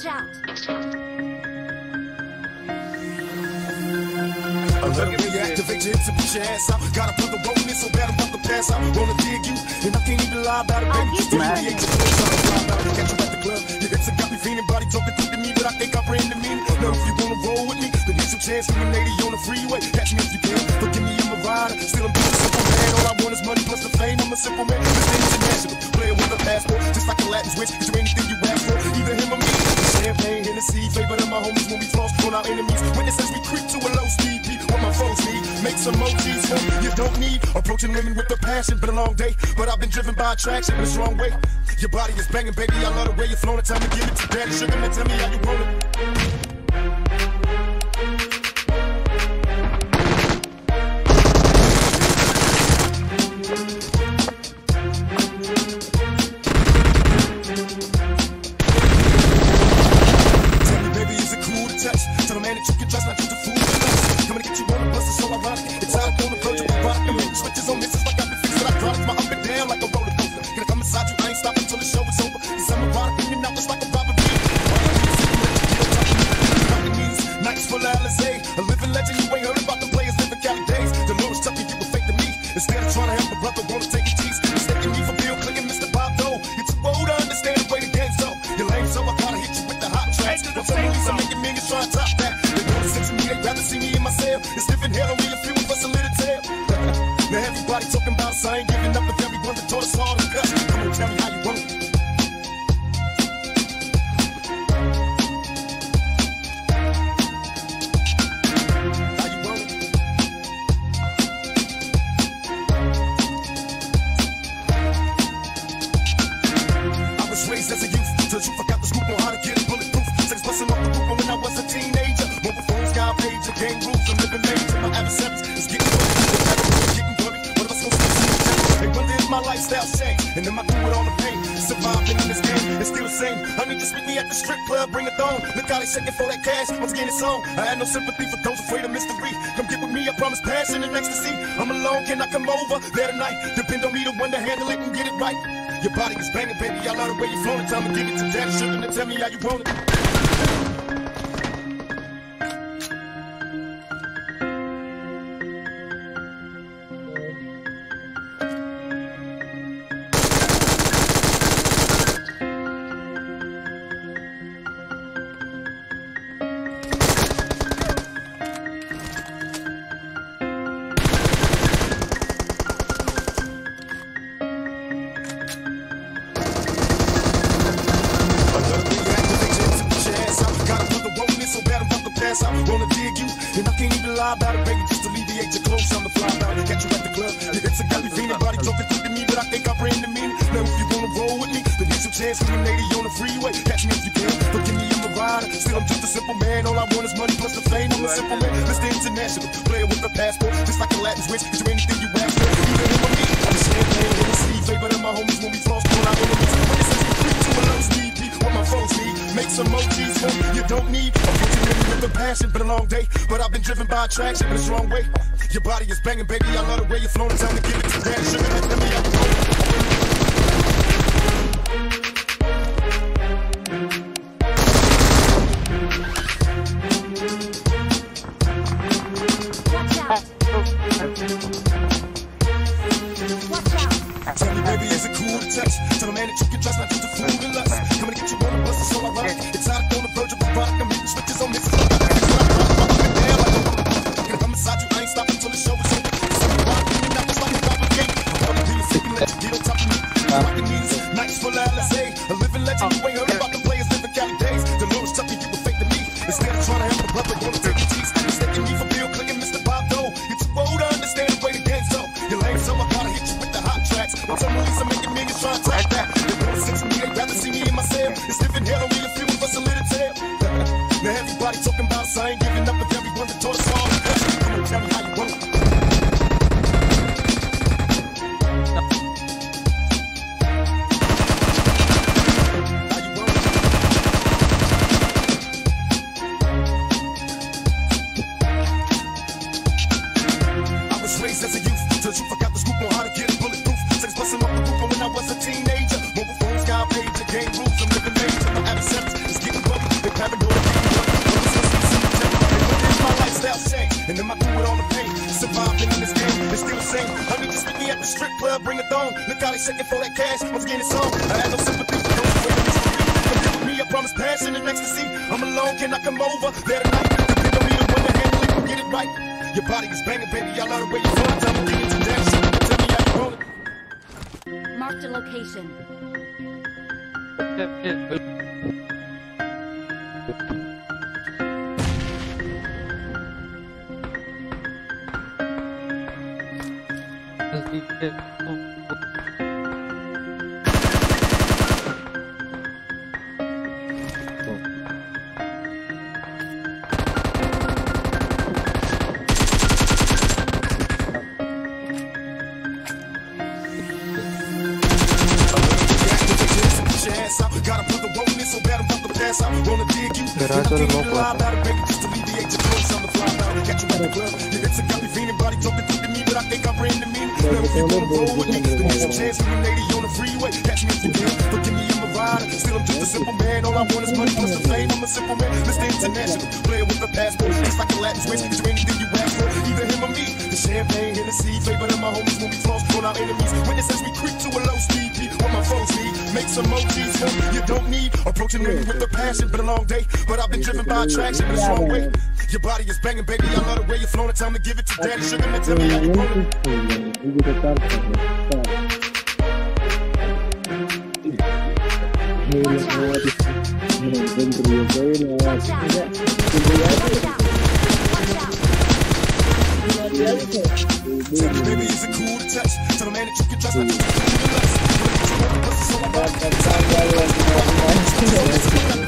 Watch out! Let me activate your hips and put your ass out. Gotta put the roll in so bad I'm about to pass out. Wanna dig you, and I can't even lie about it, baby. Just alleviate your clothes, I'm fly about it. Catch you at the club. Your hips have got me feeling, body talking to me, but I think I bring the meaning. Now if you wanna roll with me, then here's your chance. Give me lady on the freeway. Catch me if you can. Forgive me, I'm rider. Still I'm just simple man. All I want is money plus the fame. I'm a simple man. This international. Player with a passport. Just like a Latin switch. Enemies. Witnesses we creep to a low speed, what my foes need. Make some emojis for you don't need. Approaching women with a passion, been a long day, but I've been driven by attraction in a strong way. Your body is banging, baby. I love the way you're flowing. Time to give it to daddy. Sugar, now tell me how you want it. Erotic, Phones, sky pager, gang rules, I'm living major. My adversaries is getting. The getting blurry. What am I supposed to do? They wonder if my lifestyle changed. And am I through with all the pain? Surviving in this game, it's still the same. Honey, just meet me at the strip club, bring a thong. Look how they shaking for that cash. Again, it's on. I had no sympathy for those afraid of mystery. Come get with me, I promise passion and ecstasy. I'm alone, can I come over there tonight? Depend on me to one to handle it and get it right. Your body is banging, baby. I love the way you're flowing. Time to give it to daddy. Sugar, now tell me how you want it. I I bring the meaning. Now if you wanna roll with me, then here's your chance. Give me lady on the freeway. Catch me if you can. Forgive me, I'm a rider. Still, I'm just a simple man. All I want is money plus the fame. I'm a simple man. Mr. International, player with a passport, just like a Latin switch. You anything you ask for. Even him or me, I'm a champagne in the sea. Favorite of my homies when we floss on our enemies. When it says we creep to a low speed, what my foes need. Make some emojis for you don't need. I'm in with a passion, been a long day, but I've been driven by attraction in a strong way. Your body is banging, baby. I love the way you're flowing. Time to give it to daddy. Sugar, tell me how the strip club, bring it on. Look how they shaking for that cash. Once again, it's on. I had no sympathy for those who wait Come get with me, I promise passion and ecstasy. I'm alone, can I come over there tonight? Depend on me to one to handle it, get it right. Your body is banging, baby. I love the way you feel. Tell me, get it to that shit. Tell me how you roll it. Marked a location. Him or me. The champagne, Hennessy, favorite of my homies when we floss, pull our enemies. Witnesses, we creep to a low speed. Make some emojis, you don't need. Approaching me with a passion, been a long day. But I've been driven by attraction in a strong way. Your body is banging, baby. I love the way you're flowing. Time to give it to daddy. Sugar, me. Baby, is it cool to touch? Tell the man that you can trust. Feel like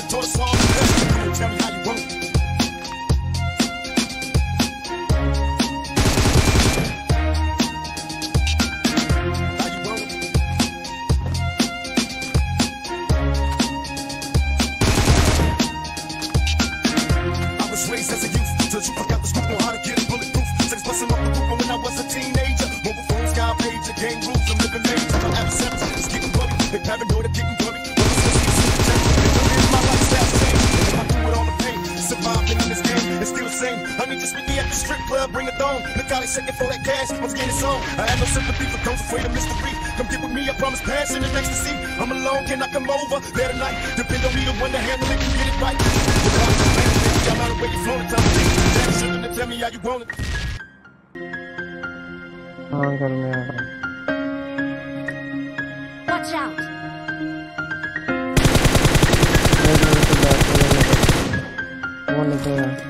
up if I need just speaking at the strip club, bring a thong. Look how they shaking for that cash, I'm scared it's on. I have no sympathy for those afraid of mystery. Come get with me, I promise passion and ecstasy. I'm alone, can I come over there tonight? Depend on me, the one to handle it, get it right. I'm out of way, you're flowing, Watch out! One.